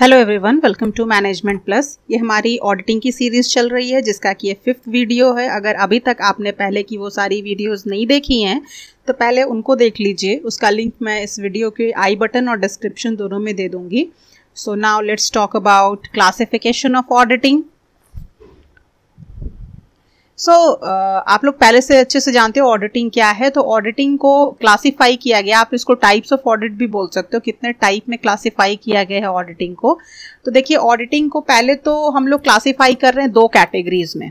Hello everyone welcome to management plus ये हमारी auditing की सीरीज़ चल रही है, जिसका कि ये फिफ्थ वीडियो है। अगर अभी तक आपने पहले की वो सारी वीडियोस नहीं देखी हैं तो पहले उनको देख लीजिए। उसका लिंक मैं इस वीडियो के आई बटन और डिस्क्रिप्शन दोनों में दे दूँगी। So now let's talk about classification of auditing so so, uh, आप लोग पहले से अच्छे से जानते हो ऑडिटिंग क्या है तो ऑडिटिंग को क्लासिफाई किया गया। आप इसको टाइप्स ऑफ़ ऑडिट भी बोल सकते हो कितने टाइप में क्लासिफाई किया गया है ऑडिटिंग को। तो देखिए ऑडिटिंग को पहले तो हम लोग क्लासिफाई कर रहे हैं दो कैटेगरीज में।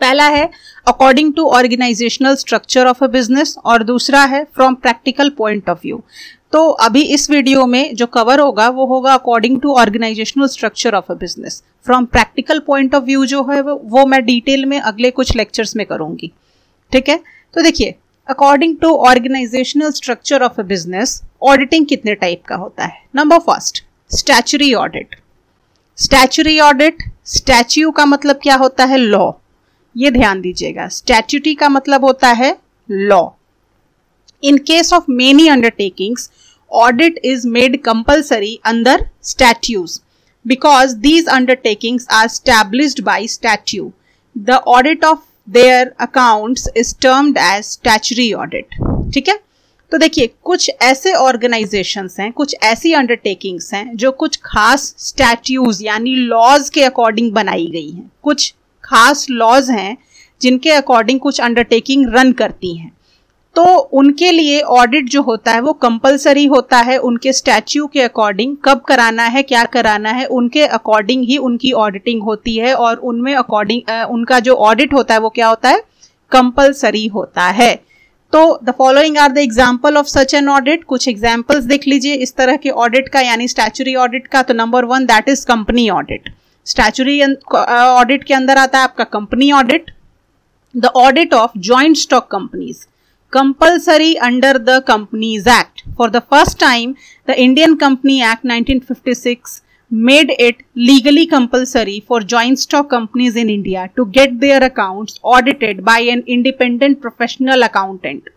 पहला है according to organisational structure of a business और दूसरा है from practical point of view तो अभी इस वीडियो में जो कवर होगा वो होगा according to organisational structure of a business from practical point of view जो है वो मैं डिटेल में अगले कुछ लेक्चर्स में करूँगी। ठीक है? तो देखिए according to organisational structure of a business auditing कितने टाइप का होता है? Number first statutory audit statutory audit statute का मतलब क्या होता है? लॉ ये ध्यान दीजिएगा। स्टैच्यूटी का मतलब होता है law in case of many undertakings audit is made compulsory under statutes. Because these undertakings are established by statute the audit of their account is termed as statutory audit ठीक है? तो देखिए, कुछ ऐसे ऑर्गेनाइजेशन हैं, कुछ ऐसी अंडरटेकिंग्स हैं, जो कुछ खास स्टैट्यूज यानी लॉज के अकॉर्डिंग बनाई गई हैं। कुछ खास लॉज हैं, जिनके अकॉर्डिंग कुछ अंडरटेकिंग रन करती हैं। तो उनके लिए ऑडिट जो होता है वो कंपलसरी होता है, उनके स्टैच्यू के अकॉर्डिंग कब कराना है, क्या कराना है, उनके अकॉर्डिंग ही उनकी ऑडिटिंग होती है और उनमें अकॉर्डिंग उनका जो ऑडिट होता है वो क्या होता है? कंपलसरी होता है। तो the following are the example of such an audit कुछ एग्जाम्पल्स देख लीजिए, इस तरह के ऑडिट का, यानी स्टैचुरी ऑडिट का तो number one that is company audit statutory audit के अंदर आता है आपका company audit the audit of joint stock companies compulsory under the Companies Act. For the first time, the Indian Company Act 1956 made it legally compulsory for joint stock companies in India to get their accounts audited by an independent professional accountant.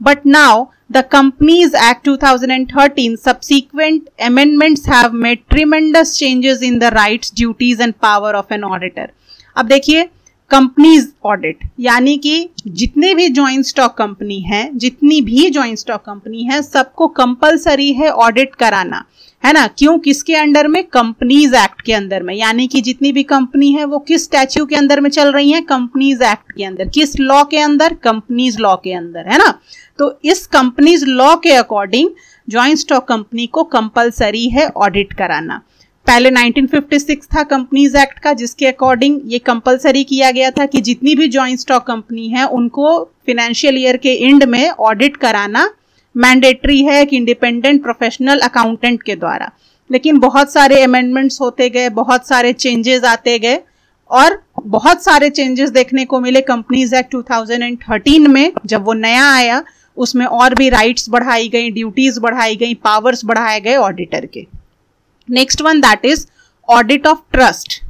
But now, the Companies Act 2013 subsequent amendments have made tremendous changes in the rights, duties and power of an auditor. अब देखिए companies audit यानी कि जितने भी joint stock company है, जितनी भी joint stock company है, सबको कंपलसरी है ऑडिट कराना। है ना? क्यों? किसके अंडर में? कंपनीज़ एक्ट के अंदर में। यानी कि जितनी भी कंपनी है, वो किस स्टैच्यू के अंदर में चल रही है? कंपनीज़ एक्ट के अंदर। किस लॉ के अंदर? कंपनीज़ लॉ के अंदर। है ना? तो इस कंपनीज़ लॉ के अकॉर्डिंग ज्वाइंट स्टॉक कंपनी को कंपलसरी है ऑडिट कराना। पहले 1956 था कंपनीज़ एक्ट का, जिसके अकॉर्डिंग ये कंपलसरी किया गया था कि जितनी भी ज्वाइंट स्टॉक कंपनी है, उनको फिनेंशियल ईयर के एंड में ऑडिट कराना मैंडेटरी है एक इंडिपेंडेंट प्रोफेशनल अकाउंटेंट के द्वारा। लेकिन बहुत सारे अमेंडमेंट्स होते गए, बहुत सारे चेंजेस आते गए, और बहुत सारे चेंजेस देखने को मिले कंपनीज़ एक्ट 2013 में, जब वो नया आया, उसमें और भी राइट्स बढ़ाई गई ड्यूटीज़ बढ़ाई गई पावर्स बढ़ाए गए ऑडिटर के। Next one that is audit of trust.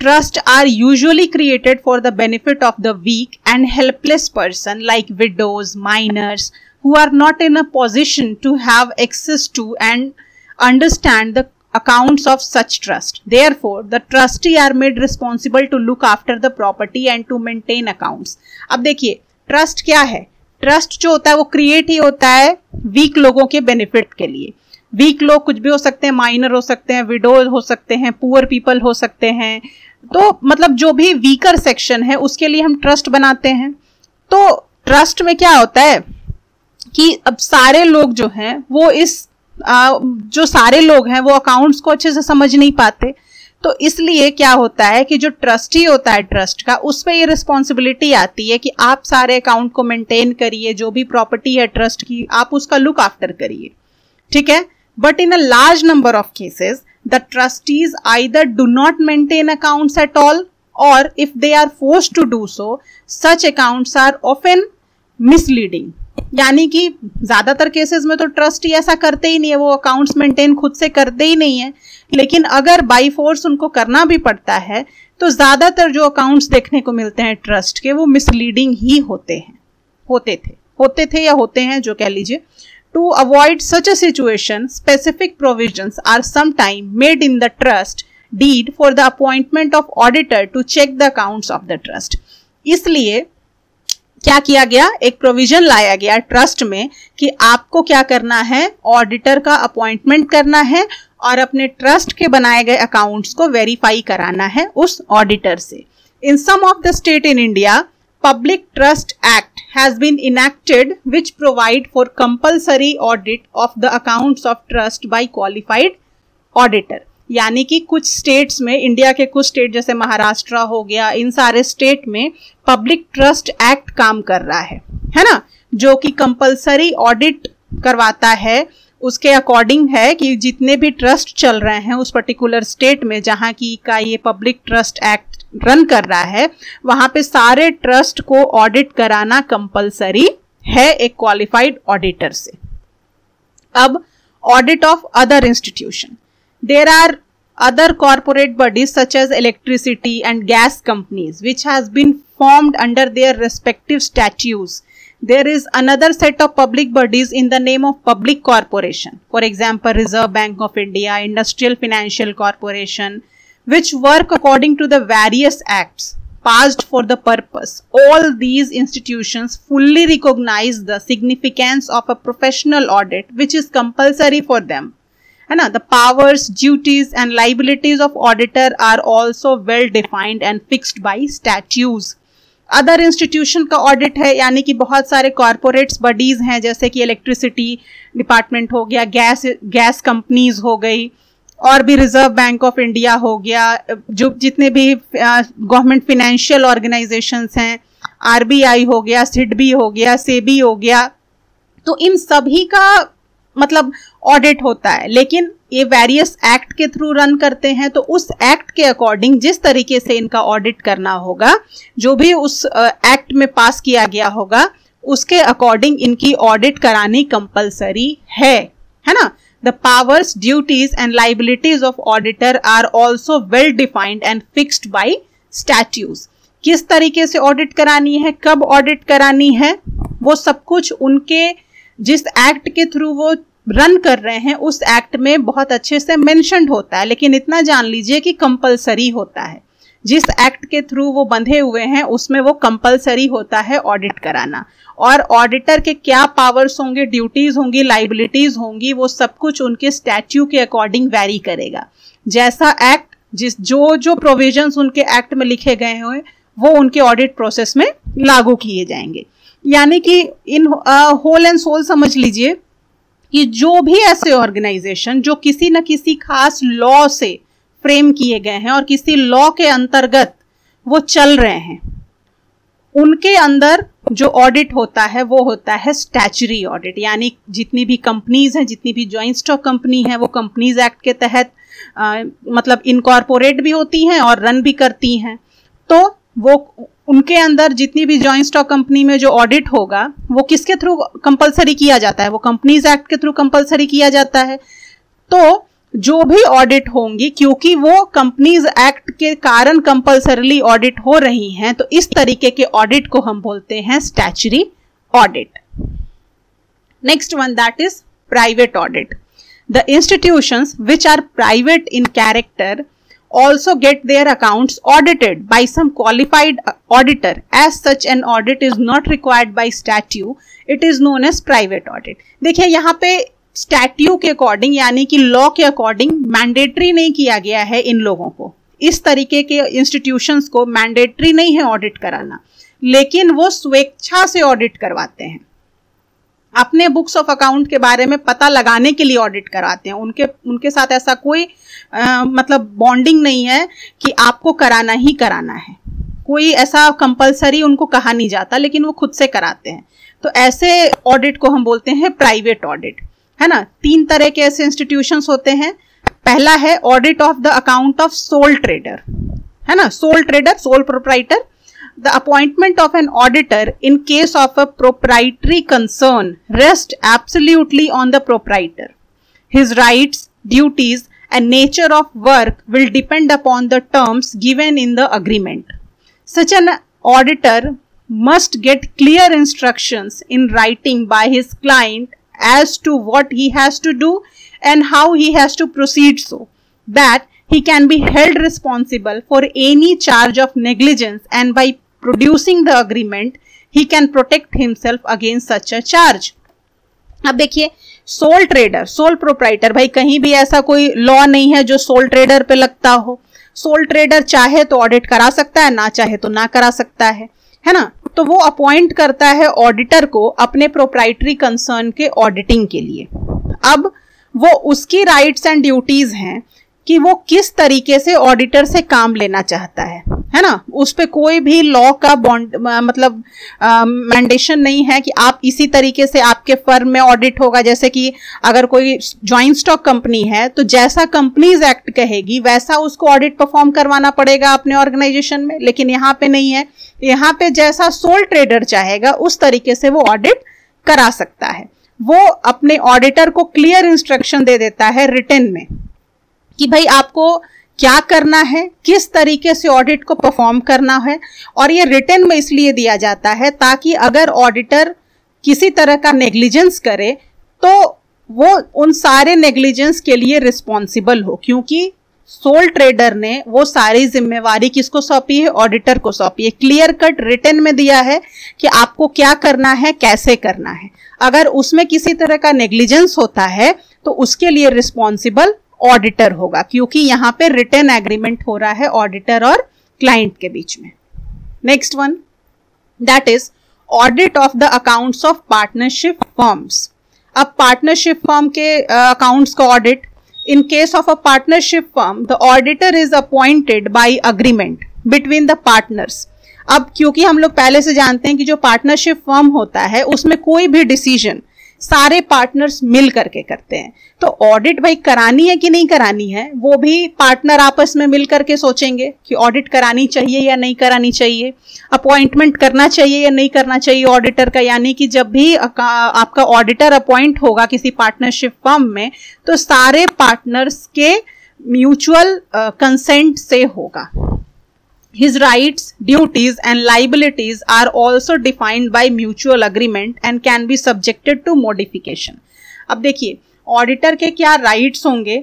Trust are usually created for the benefit of the weak and helpless person like widows, minors who are not in a position to have access to and understand the accounts of such trust. Therefore, the trustee are made responsible to look after the property and to maintain accounts. अब देखिए trust क्या है trust जो होता है वो create ही होता है वीक लोगों के बेनिफिट के लिए वीक लोग कुछ भी हो सकते हैं माइनर हो सकते हैं विडो हो सकते हैं पुअर पीपल हो सकते हैं। तो मतलब जो भी वीकर सेक्शन है उसके लिए हम ट्रस्ट बनाते हैं। तो ट्रस्ट में क्या होता है कि अब सारे लोग जो हैं वो इस आ, जो सारे लोग हैं वो अकाउंट्स को अच्छे से समझ नहीं पाते। तो इसलिए क्या होता है कि जो ट्रस्टी होता है ट्रस्ट का उस पर ये रिस्पॉन्सिबिलिटी आती है कि आप सारे अकाउंट को मेंटेन करिए जो भी प्रॉपर्टी है ट्रस्ट की आप उसका लुक आफ्टर करिए। ठीक है? But in a large number of cases, the trustees either do not maintain accounts at all or if they are forced to do so, such accounts are often misleading. यानी कि ज़्यादातर cases में तो trustee ऐसा करते ही नहीं है वो अकाउंट्स मेंटेन खुद से करते ही नहीं है लेकिन अगर बाई फोर्स उनको करना भी पड़ता है तो ज़्यादातर जो अकाउंट्स देखने को मिलते हैं ट्रस्ट के वो मिसलीडिंग ही होते हैं होते थे होते थे या होते हैं जो कह लीजिए avoid such a situation specific provisions are sometime made in the trust deed for the appointment of auditor to check the accounts of the trust इसलिए क्या किया गया? एक प्रोविज़न लाया गया ट्रस्ट में कि आपको क्या करना है? ऑडिटर का अपॉइंटमेंट करना है और अपने ट्रस्ट के बनाए गए अकाउंट्स को वेरीफाई कराना है उस ऑडिटर से। In some of the state in India public trust act has been enacted which provide for compulsory audit of the accounts of trust by qualified auditor यानी कि कुछ स्टेट्स में इंडिया के कुछ स्टेट जैसे महाराष्ट्र हो गया, इन सारे स्टेट में पब्लिक ट्रस्ट एक्ट काम कर रहा है। है ना? जो कि कंपलसरी ऑडिट करवाता है, उसके अकॉर्डिंग है कि जितने भी ट्रस्ट चल रहे हैं उस पर्टिकुलर स्टेट में, जहाँ की का ये पब्लिक ट्रस्ट एक्ट रन कर रहा है, वहाँ पे सारे ट्रस्ट को ऑडिट कराना कंपलसरी है एक क्वालिफाइड ऑडिटर से। अब audit of other institution there are other corporate bodies such as electricity and gas companies which has been formed under their respective statutes there is another set of public bodies in the name of public corporation for example Reserve Bank of India industrial financial corporation which work according to the various acts passed for the purpose. All these institutions fully recognize the significance of a professional audit which is compulsory for them है ना the powers duties and liabilities of auditor are also well defined and fixed by statutes other institution का audit है यानी कि बहुत सारे corporates buddies हैं जैसे कि इलेक्ट्रिसिटी डिपार्टमेंट हो गया गैस गैस कंपनीज़ हो गई और भी रिज़र्व बैंक ऑफ़ इंडिया हो गया, जो जितने भी गवर्नमेंट फिनेंशियल ऑर्गेनाइजेशंस हैं आरबीआई हो गया सिडबी हो गया सेबी हो गया तो इन सभी का मतलब ऑडिट होता है। लेकिन ये वेरियस एक्ट के थ्रू रन करते हैं तो उस एक्ट के अकॉर्डिंग जिस तरीके से इनका ऑडिट करना होगा, जो भी उस एक्ट में पास किया गया होगा, उसके अकॉर्डिंग इनकी ऑडिट करानी कंपलसरी है। है ना? The powers duties and liabilities of auditor are also well defined and fixed by statutes किस तरीके से ऑडिट करानी है? कब ऑडिट करानी है? वो सब कुछ उनके जिस एक्ट के थ्रू वो रन कर रहे हैं, उस एक्ट में बहुत अच्छे से मेंशनड होता है, लेकिन इतना जान लीजिए कि कंपलसरी होता है। जिस एक्ट के थ्रू वो बंधे हुए हैं, उसमें वो कंपलसरी होता है ऑडिट कराना। और ऑडिटर के क्या पावर्स होंगे ड्यूटीज़ होंगी लाइबिलिटीज होंगी, वो सब कुछ उनके स्टैच्यू के अकॉर्डिंग वेरी करेगा। जैसा एक्ट जिस, जो जो प्रोविजंस उनके एक्ट में लिखे गए हुए वो उनके ऑडिट प्रोसेस में लागू किए जाएँगे। यानी कि इन होल एंड सोल समझ लीजिए कि जो भी ऐसे ऑर्गेनाइजेशन जो किसी न किसी खास लॉ से फ्रेम किए गए हैं और किसी लॉ के अंतर्गत वो चल रहे हैं। उनके अंदर जो ऑडिट होता है वो होता है स्टैचरी ऑडिट यानी जितनी भी कंपनीज़ हैं जितनी भी ज्वाइंट स्टॉक कंपनी है वो कंपनीज़ एक्ट के तहत आ, मतलब इनकॉर्पोरेट भी होती हैं और रन भी करती हैं। तो वो उनके अंदर जितनी भी ज्वाइंट स्टॉक कंपनी में जो ऑडिट होगा वो किसके थ्रू कंपलसरी किया जाता है? वो कंपनीज़ एक्ट के थ्रू कंपलसरी किया जाता है। तो जो भी ऑडिट होंगी, क्योंकि वो कंपनीज़ एक्ट के कारण कंपलसरीली ऑडिट हो रही हैं तो इस तरीके के ऑडिट को हम बोलते हैं statutory audit next one that is private audit the institutions which are private in character also get their accounts audited by some qualified auditor. As such, an audit is not required by statute. It is known as private audit. देखिए, यहाँ पे statute के according यानी कि law के according mandatory नहीं किया गया है इन लोगों को। इस तरीके के इंस्टीट्यूशंस को मैंडेटरी नहीं है ऑडिट कराना लेकिन वो स्वेच्छा से ऑडिट करवाते हैं। अपने बुक्स ऑफ़ अकाउंट के बारे में पता लगाने के लिए ऑडिट कराते हैं। उनके उनके साथ ऐसा कोई आ, मतलब बॉन्डिंग नहीं है कि आपको कराना ही कराना है। कोई ऐसा कंपलसरी उनको कहा नहीं जाता लेकिन वो खुद से कराते हैं। तो ऐसे ऑडिट को हम बोलते हैं प्राइवेट ऑडिट। है ना? तीन तरह के ऐसे इंस्टीट्यूशन होते हैं। पहला है audit of the account of sole trader है ना? Sole trader sole proprietor the appointment of an auditor in case of a proprietary concern rest absolutely on the proprietor his right duties and nature of work will depend upon the terms given in the agreement such an auditor must get clear instruction in writing by his client as to what he has to do and how he has to proceed so that he can be held responsible for any charge of negligence and by producing the agreement he can protect himself against such a charge अब देखिए soul trader sole proprietor भाई कहीं भी ऐसा कोई law नहीं है जो सोल ट्रेडर पे लगता हो सोल ट्रेडर चाहे तो ऑडिट करा सकता है ना चाहे तो ना करा सकता है है ना तो वो अपॉइंट करता है ऑडिटर को अपने प्रोप्राइटरी कंसर्न के ऑडिटिंग के लिए। अब वो उसकी राइट्स एंड ड्यूटीज़ हैं कि वो किस तरीके से ऑडिटर से काम लेना चाहता है। है ना? उस पर कोई भी लॉ का बॉन्ड मतलब मैंडेशन नहीं है कि आप इसी तरीके से आपके फर्म में ऑडिट होगा। जैसे कि अगर कोई ज्वाइंट स्टॉक कंपनी है तो जैसा कंपनीज़ एक्ट कहेगी, वैसा उसको ऑडिट परफॉर्म करवाना पड़ेगा अपने ऑर्गेनाइजेशन में। लेकिन यहाँ पे नहीं है। यहाँ पे जैसा सोल ट्रेडर चाहेगा, उस तरीके से वो ऑडिट करा सकता है। वो अपने ऑडिटर को क्लियर इंस्ट्रक्शन दे देता है रिटर्न में कि भाई आपको क्या करना है, किस तरीके से ऑडिट को परफॉर्म करना है, और ये रिटर्न में इसलिए दिया जाता है ताकि अगर ऑडिटर किसी तरह का नेग्लिजेंस करे तो वो उन सारे नेग्लिजेंस के लिए रिस्पॉन्सिबल हो, क्योंकि सोल ट्रेडर ने वो सारी जिम्मेवारी किसको सौंपी है ऑडिटर को सौंपी है। क्लियर कट रिटर्न में दिया है कि आपको क्या करना है, कैसे करना है। अगर उसमें किसी तरह का नेग्लिजेंस होता है तो उसके लिए रिस्पॉन्सिबल ऑडिटर होगा, क्योंकि यहाँ पे रिटर्न एग्रीमेंट हो रहा है ऑडिटर और क्लाइंट के बीच में। Next one that is audit of the accounts of partnership firms अब पार्टनरशिप फॉर्म के अकाउंट्स का audit in case of a partnership firm the auditor is appointed by agreement between the partners अब क्योंकि हम लोग पहले से जानते हैं कि जो पार्टनरशिप फर्म होता है, उसमें कोई भी डिसीज़न सारे पार्टनर्स मिल करके करते हैं। तो ऑडिट भाई करानी है कि नहीं करानी है? वो भी पार्टनर आपस में मिल करके सोचेंगे कि ऑडिट करानी चाहिए या नहीं करानी चाहिए। अपॉइंटमेंट करना चाहिए या नहीं करना चाहिए ऑडिटर का? यानी कि जब भी आपका ऑडिटर अपॉइंट होगा किसी पार्टनरशिप फर्म में तो सारे पार्टनर्स के म्यूचुअल कंसेंट से होगा। His rights, duties and liabilities are also defined by mutual agreement and can be subjected to modification. अब देखिए ऑडिटर के क्या राइट्स होंगे?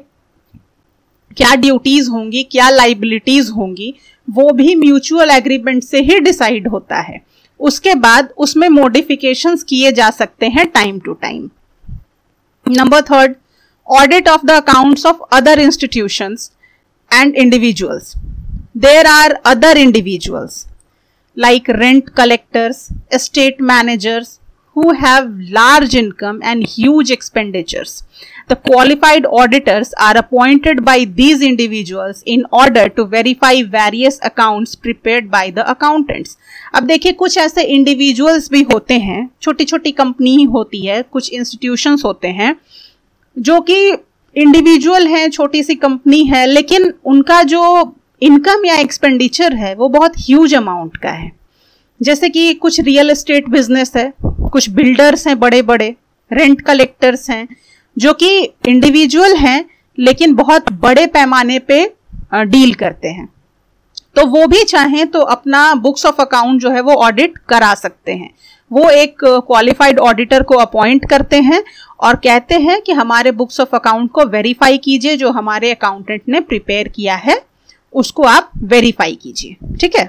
क्या ड्यूटीज़ होंगी? क्या लाइबिलिटीज होंगी? वो भी म्यूचुअल एग्रीमेंट से ही डिसाइड होता है। उसके बाद उसमें मॉडिफिकेशंस किए जा सकते हैं time to time number third audit of the accounts of other institutions and individuals there are other individuals like rent collectors, estate managers who have large income and huge expenditures. The qualified auditors are appointed by these individuals in order to verify various accounts prepared by the accountants. अब देखिए कुछ ऐसे individuals भी होते हैं छोटी छोटी company ही होती है कुछ इंस्टीट्यूशंस होते हैं जो कि इंडिविजुअल हैं छोटी सी कंपनी है लेकिन उनका जो इनकम या एक्सपेंडिचर है, वो बहुत ह्यूज अमाउंट का है। जैसे कि कुछ रियल एस्टेट बिज़नेस है, कुछ बिल्डर्स हैं बड़े बड़े रेंट कलेक्टर्स हैं, जो कि इंडिविजुअल हैं, लेकिन बहुत बड़े पैमाने पे डील करते हैं। तो वो भी चाहें तो अपना बुक्स ऑफ़ अकाउंट जो है वो ऑडिट करा सकते हैं। वो एक क्वालिफाइड ऑडिटर को अपॉइंट करते हैं और कहते हैं कि हमारे बुक्स ऑफ़ अकाउंट को वेरीफाई कीजिए जो हमारे अकाउंटेंट ने प्रिपेयर किया है। उसको आप वेरीफाई कीजिए। ठीक है?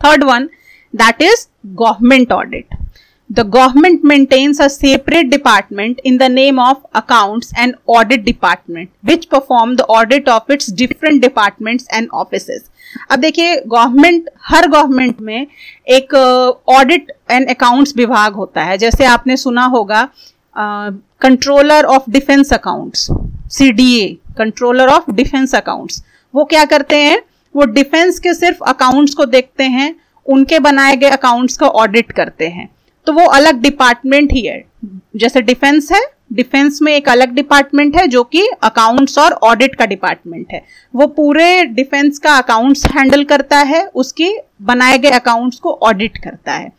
Third one that is government audit the government maintains a separate department in the name of accounts and audit department which perform the audit of its different departments and office अब देखिए government हर government में एक audit and accounts विभाग होता है। जैसे आपने सुना होगा controller of defence accounts CDA controller of defence accounts वो क्या करते हैं? वो डिफेंस के सिर्फ़ अकाउंट्स को देखते हैं, उनके बनाए गए अकाउंट्स का ऑडिट करते हैं। तो वो अलग डिपार्टमेंट ही है। जैसे डिफेंस है डिफेंस में एक अलग डिपार्टमेंट है जो कि अकाउंट्स और ऑडिट का डिपार्टमेंट है। वो पूरे डिफेंस का अकाउंट्स हैंडल करता है, उसके बनाए गए अकाउंट्स को ऑडिट करता है।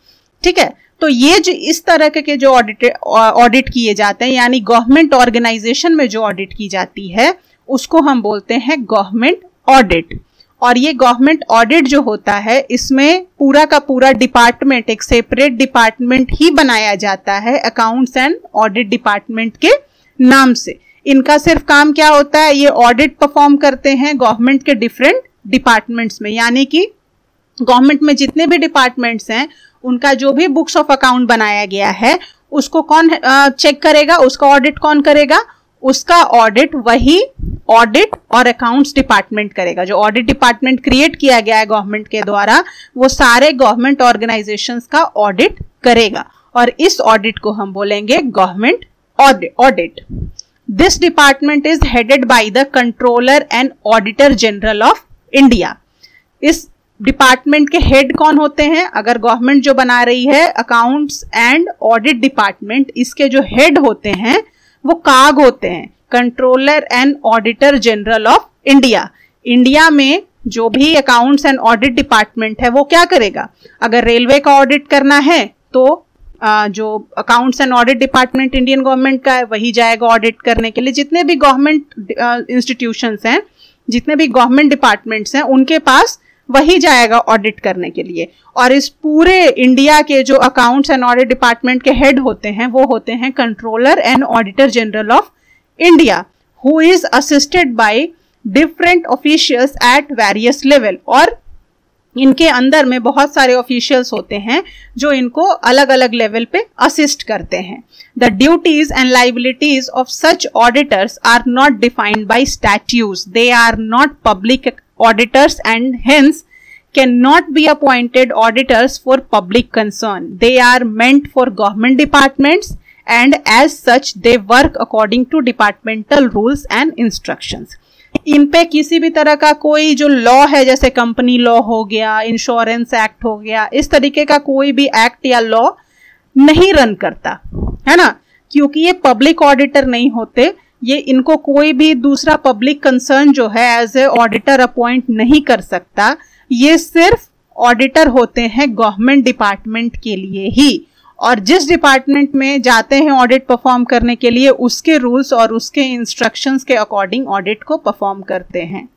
ठीक है? तो ये जो इस तरह के जो ऑडिट ऑडिट किए जाते हैं, यानी गवर्नमेंट ऑर्गेनाइजेशन में जो ऑडिट की जाती है उसको हम बोलते हैं गवर्नमेंट ऑडिट और ये गवर्नमेंट ऑडिट जो होता है, इसमें पूरा का पूरा डिपार्टमेंट एक सेपरेट डिपार्टमेंट ही बनाया जाता है अकाउंट्स एंड ऑडिट डिपार्टमेंट के नाम से. इनका सिर्फ़ काम क्या होता है? ये ऑडिट परफॉर्म करते हैं गवर्नमेंट के डिफरेंट डिपार्टमेंट्स में. यानी कि गवर्नमेंट में जितने भी डिपार्टमेंट्स हैं, उनका जो भी बुक्स ऑफ़ अकाउंट बनाया गया है, उसको कौन चेक करेगा? उसका ऑडिट कौन करेगा? उसका ऑडिट वही ऑडिट और अकाउंट्स डिपार्टमेंट करेगा। जो ऑडिट डिपार्टमेंट क्रिएट किया गया है गवर्नमेंट के द्वारा, वो सारे गवर्नमेंट ऑर्गेनाइजेशन का ऑडिट करेगा। और इस ऑडिट को हम बोलेंगे government audit this department is headed by the controller and auditor general of India इस डिपार्टमेंट के हेड कौन होते हैं? अगर गवर्नमेंट जो बना रही है अकाउंट्स एंड ऑडिट डिपार्टमेंट इसके जो हेड होते हैं वो काग होते हैं controller and auditor general of India India में जो भी अकाउंट्स एंड ऑडिट डिपार्टमेंट है, वो क्या करेगा? अगर रेलवे का ऑडिट करना है तो जो accounts and audit department Indian government का है, वही जाएगा ऑडिट करने के लिए। जितने भी गवर्नमेंट इंस्टीट्यूशंस हैं, जितने भी गवर्नमेंट डिपार्टमेंट्स हैं, उनके पास वही जाएगा ऑडिट करने के लिए। और इस पूरे इंडिया के जो अकाउंट्स एंड ऑडिट डिपार्टमेंट के हेड होते हैं, वो होते हैं controller and auditor general of India who is assisted by different officials at various level और इनके अंदर में बहुत सारे ऑफिशियल्स होते हैं, जो इनको अलग अलग लेवल पे असिस्ट करते हैं। The duties and liabilities of such auditors are not defined by statutes they are not public and hence can not be appointed auditors for public concern they are meant for government departments and as such they work according to departmental rules and instructions इन पे किसी भी तरह का कोई जो law है, जैसे कंपनी लॉ हो गया इंश्योरेंस एक्ट हो गया, इस तरीके का कोई भी एक्ट या लॉ नहीं रन करता, है ना? क्योंकि ये पब्लिक ऑडिटर नहीं होते ये इनको कोई भी दूसरा पब्लिक कंसर्न जो है एज ए ऑडिटर अपॉइंट नहीं कर सकता। ये सिर्फ़ ऑडिटर होते हैं गवर्नमेंट डिपार्टमेंट के लिए ही। और जिस डिपार्टमेंट में जाते हैं ऑडिट परफॉर्म करने के लिए, उसके रूल्स और उसके इंस्ट्रक्शंस के अकॉर्डिंग ऑडिट को परफॉर्म करते हैं।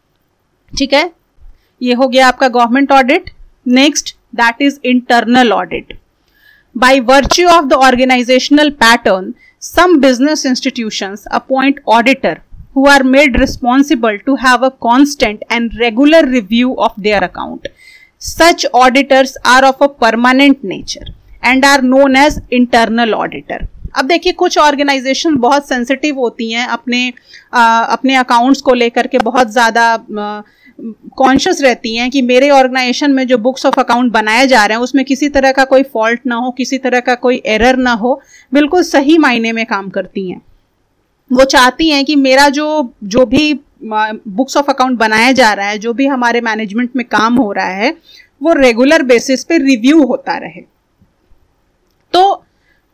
ठीक है? ये हो गया आपका government audit next that is internal audit by virtue of the organisational pattern some business institutions appoint auditor who are made responsible to have a constant and regular review of their account. Such auditors are of a permanent nature and are known as internal auditor अब देखिए कुछ organisation बहुत sensitive होती हैं अपने आ, अपने accounts को लेकर के बहुत ज़्यादा कॉन्शियस रहती हैं कि मेरे ऑर्गेनाइजेशन में जो बुक्स ऑफ़ अकाउंट बनाए जा रहे हैं, उसमें किसी तरह का कोई फॉल्ट ना हो, किसी तरह का कोई एरर ना हो, बिल्कुल सही मायने में काम करती हैं। वो चाहती हैं कि मेरा जो जो भी बुक्स ऑफ़ अकाउंट बनाया जा रहा है, जो भी हमारे मैनेजमेंट में काम हो रहा है, वो रेगुलर बेसिस पे रिव्यू होता रहे। तो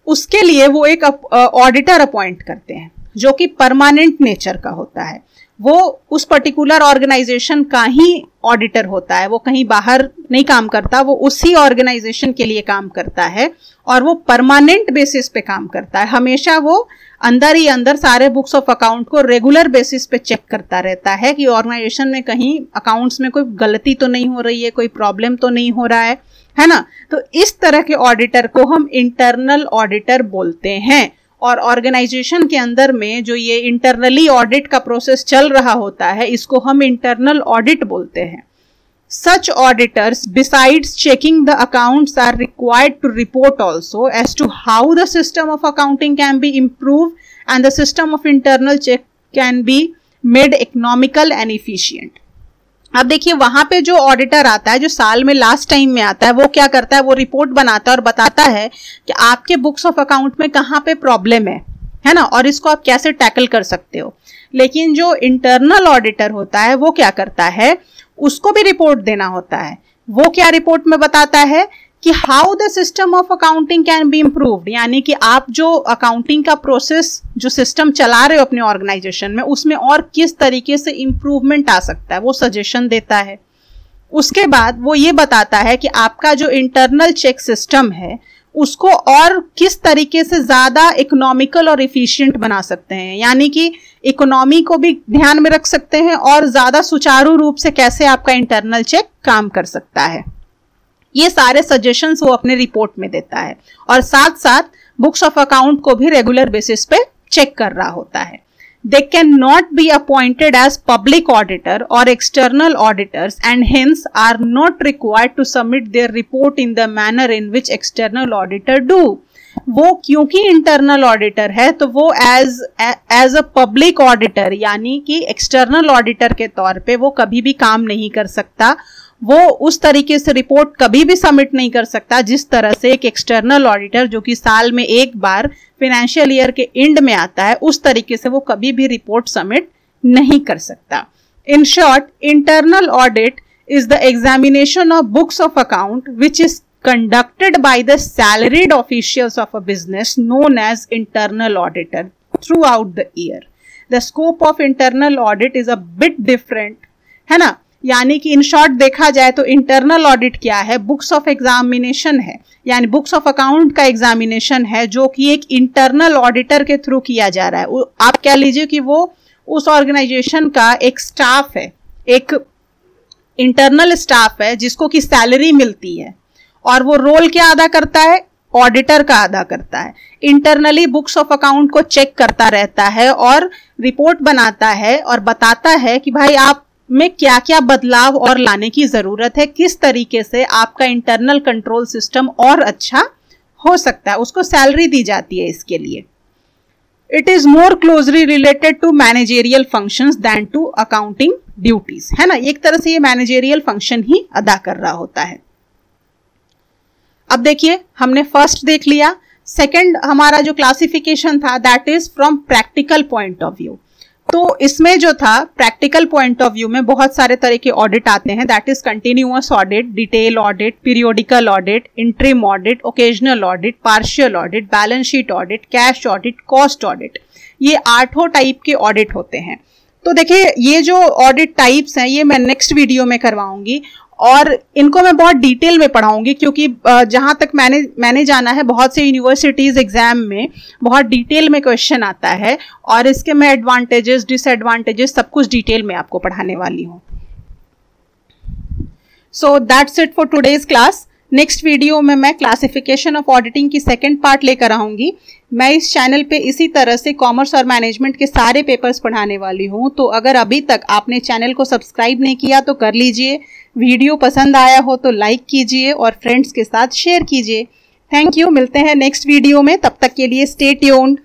उसके लिए वो एक ऑडिटर अपॉइंट करते हैं, जो कि परमानेंट नेचर का होता है। वो उस पर्टिकुलर ऑर्गेनाइजेशन का ही ऑडिटर होता है, वो कहीं बाहर नहीं काम करता, वो उसी ऑर्गेनाइजेशन के लिए काम करता है और वो परमानेंट बेसिस पे काम करता है। हमेशा वो अंदर ही अंदर सारे बुक्स ऑफ़ अकाउंट को रेगुलर बेसिस पे चेक करता रहता है कि ऑर्गेनाइजेशन में कहीं अकाउंट्स में कोई गलती तो नहीं हो रही है, कोई प्रॉब्लम तो नहीं हो रहा है है ना? तो इस तरह के ऑडिटर को हम इंटरनल ऑडिटर बोलते हैं। और ऑर्गेनाइजेशन के अंदर में जो ये इंटरनली ऑडिट का प्रोसेस चल रहा होता है, इसको हम इंटरनल ऑडिट बोलते हैं। Such auditors besides checking the accounts are required to report also as to how the system of accounting can be improve and the system of internal check can be made economical and efficient अब देखिए, वहाँ पे जो auditor आता है, जो साल में लास्ट टाइम में आता है, वो क्या करता है? वो रिपोर्ट बनाता है और बताता है कि आपके बुक्स ऑफ़ अकाउंट में कहाँ पे प्रॉब्लम है है ना? और इसको आप कैसे टैकल कर सकते हो? लेकिन जो इंटरनल ऑडिटर होता है, वो क्या करता है? उसको भी रिपोर्ट देना होता है। वो क्या रिपोर्ट में बताता है? कि how the system of accounting can be improved यानी कि आप जो अकाउंटिंग का प्रोसेस जो सिस्टम चला रहे हो अपने ऑर्गेनाइजेशन में, उसमें और किस तरीके से इम्प्रूवमेंट आ सकता है, वो सजेशन देता है। उसके बाद वो ये बताता है कि आपका जो इंटरनल चेक सिस्टम है, उसको और किस तरीके से ज़्यादा इकोनॉमिकल और इफिशियंट बना सकते हैं। यानी कि इकोनॉमी को भी ध्यान में रख सकते हैं और ज़्यादा सुचारू रूप से कैसे आपका इंटरनल चेक काम कर सकता है। ये सारे सजेशंस वो अपने रिपोर्ट में देता है। और साथ साथ बुक्स ऑफ़ अकाउंट को भी रेगुलर बेसिस पे चेक कर रहा होता है। They can not be appointed as public auditor और external auditor and hence are not required to submit their report in the manner in which external auditor do वो क्योंकि इंटरनल ऑडिटर है तो वो as as a public auditor यानी कि external auditor के तौर पे वो कभी भी काम नहीं कर सकता। वो उस तरीके से रिपोर्ट कभी भी सबमिट नहीं कर सकता, जिस तरह से एक एक्सटर्नल ऑडिटर जो कि साल में एक बार फिनेंशियल ईयर के एंड में आता है, उस तरीके से वो कभी भी रिपोर्ट सबमिट नहीं कर सकता in short internal audit is the examination of books of account which is conducted by the salaried officials of a business known as internal auditor throughout the year. The scope of internal audit is a bit different, है ना यानी कि in short देखा जाए तो internal audit क्या है? Books of examination है। यानी बुक्स ऑफ़ अकाउंट का एग्जामिनेशन है, जो कि एक इंटरनल ऑडिटर के थ्रू किया जा रहा है। आप कह लीजिए कि वो उस ऑर्गेनाइजेशन का एक स्टाफ है। एक इंटरनल स्टाफ है, जिसको कि सैलरी मिलती है। और वो रोल क्या अदा करता है? ऑडिटर का अदा करता है। इंटरनली बुक्स ऑफ़ अकाउंट को चेक करता रहता है और रिपोर्ट बनाता है और बताता है कि भाई आप में क्या क्या बदलाव और लाने की ज़रूरत है? किस तरीके से आपका इंटरनल कंट्रोल सिस्टम और अच्छा हो सकता है? उसको सैलरी दी जाती है इसके लिए। It is more closely related to managerial function than to accounting duties है ना? एक तरह से ये मैनेजेरियल फ़ंक्शन ही अदा कर रहा होता है। अब देखिए, हमने फ़र्स्ट देख लिया। सेकंड हमारा जो क्लासिफिकेशन था that is from practical point of view तो इसमें जो था प्रैक्टिकल पॉइंट ऑफ़ व्यू में बहुत सारे तरह के ऑडिट आते हैं। That is continuous audit detail audit periodical audit interim audit occasional audit partial audit balance sheet audit cash audit cost audit ये आठों टाइप के ऑडिट होते हैं। तो देखिए, ये जो ऑडिट टाइप्स हैं, ये मैं नेक्स्ट वीडियो में करवाऊँगी। और इनको मैं बहुत डिटेल में पढ़ाऊँगी क्योंकि जहाँ तक मैंने मैंने जाना है, बहुत से यूनिवर्सिटीज एग्ज़ाम में बहुत डिटेल में क्वेश्चन आता है और इसके मैं एडवांटेजेस डिसएडवांटेजेस सब कुछ डिटेल में आपको पढ़ाने वाली हूँ। So that's it for today's class next video में मैं क्लासिफिकेशन ऑफ़ ऑडिटिंग की सेकेंड पार्ट लेकर आऊँगी। मैं इस चैनल पे इसी तरह से कॉमर्स और मैनेजमेंट के सारे पेपर्स पढ़ाने वाली हूँ। तो अगर अभी तक आपने चैनल को सब्सक्राइब नहीं किया तो कर लीजिए। वीडियो पसंद आया हो तो लाइक कीजिए और फ्रेंड्स के साथ शेयर कीजिए। थैंक यू मिलते हैं नेक्स्ट वीडियो में। तब तक के लिए स्टे ट्यून्ड